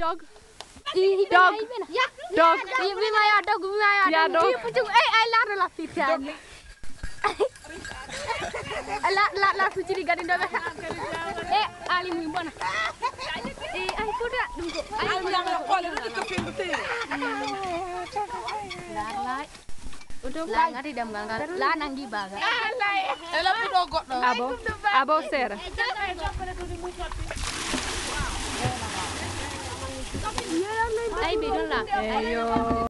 dog. Dog. Ya. Dog. Iya, mi maya dog, Ya, dog. Ih, pucung eh ay la la fitan. La la la suci di gadin dog. Eh, ali mi bona. Eh, ay kuda dungko. Ay Udah lah ngari dam ganggal. La nanggi baga. Abo. Abo sir. 栄養